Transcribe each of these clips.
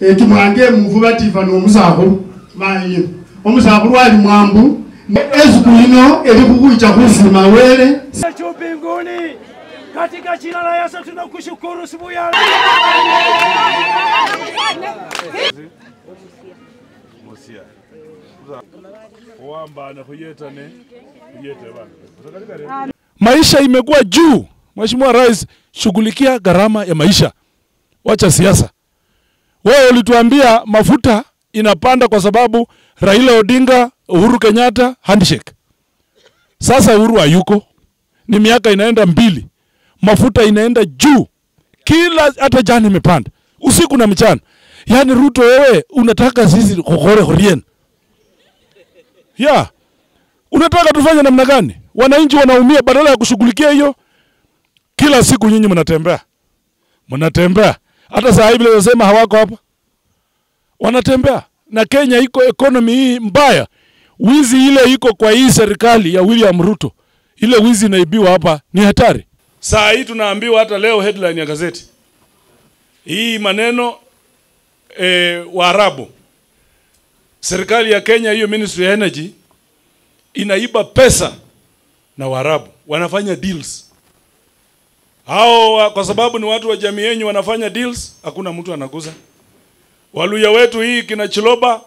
ekimwange muvuba tiva n'omusakhulu mayino omusakhulu ali mwambu. Esiku lino eli khukhwicha khusima wele. Juu mbinguni katika jina la Yesu tunakushukuru siku ya musia. Kuambana khuyetane khuyete bana. Maisha imekuwa juu. Mheshimiwa rais shughulikia gharama ya maisha. Wacha siasa wewe ulituambia mafuta inapanda kwa sababu raila odinga uhuru kenyatta handshake. Sasa uhuru hayuko. Ni miaka inaenda mbili. Mafuta inaenda juu. Kila hata jana imepanda. Usiku na mchana. Yaani ruto wewe unataka sisi kokore horien ya yeah. unataka tufanye namna gani? Wananchi wanaumia badala ya kushughulikia hiyo. Kila siku nyinyi mnatembea. Mnatembea hata saa hivi nasema hawako hapa. Wanatembea. Na kenya iko ekonomi hii mbaya. Wizi ile iko kwa hii serikali ya william ruto. Ile wizi inaibiwa hapa ni hatari. Saa hii tunaambiwa hata leo headline ya gazeti. Hii maneno e, waarabu. Serikali ya kenya hiyo ministry ya energy inaiba pesa na waarabu. Wanafanya deals hao kwa sababu ni watu wa jamii yenu wanafanya deals hakuna mtu anaguza waluya wetu hii kina chiloba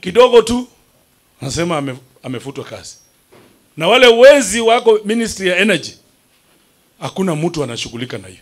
kidogo tu anasema ame, amefutwa kazi. Na wale wezi wako ministry ya energy hakuna mtu anashughulika na hiyo